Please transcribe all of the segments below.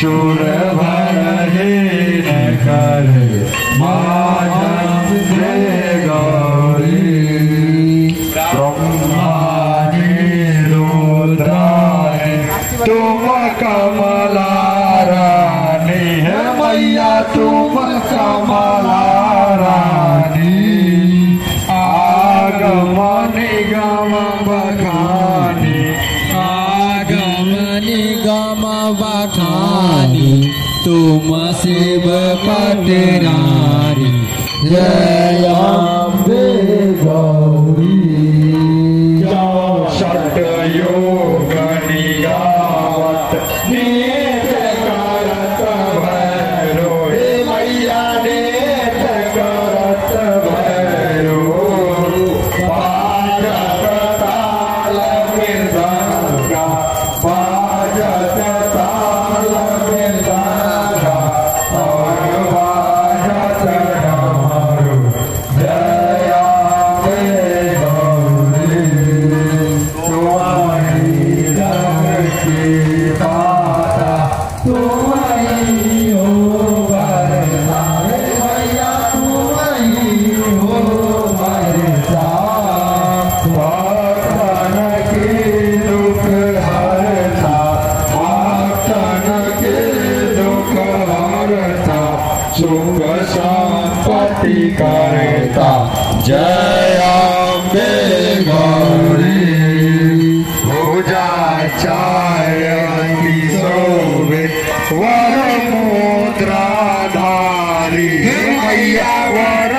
शूर भर हे कर माझे गौरी ब्रह्माने रुद्राने तुम कमला रानी है मैया तुम कमला तुम शिव पटनारी सिव गौरी देव योगात् सुख संपत्ति करता जय अम्बे गौरी पूजाचार्य शोभित वर मुद्राधारी मैया वर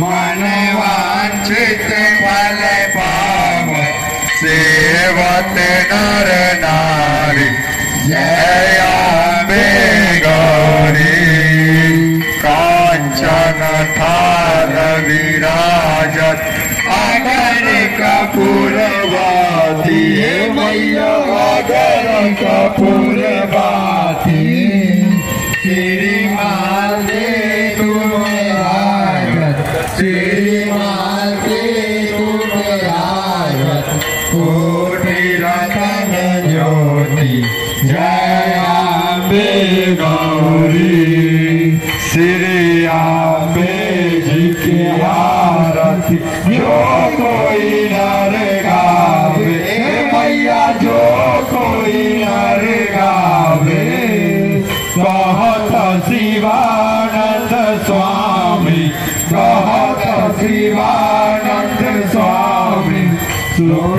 मन वांछित फल पावत सेवत नर नारी। जय अम्बे गौरी। कांचन थाल विराजत। अगर कपूरवाती मैया अगर कपूरवाती श्रीमान दे रतन ज्योति जय अम्बे गौरी श्री अम्बे जी जो कोई नर जो कोई नर गावे कहत शिवानंद स्वामी कहत शिवानंद स्वामी सुख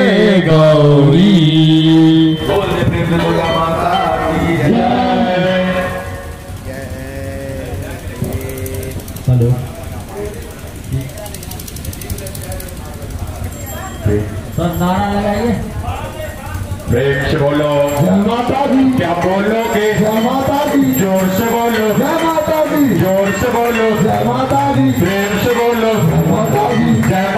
हेलो। सर नारा लगाइए। प्रेम से बोलो। जय माता दी क्या बोलोगे जय माता दी ज़ोर से बोलो। जय माता दी ज़ोर से बोलो। जय माता दी प्रेम से बोलो। जय माता दी जय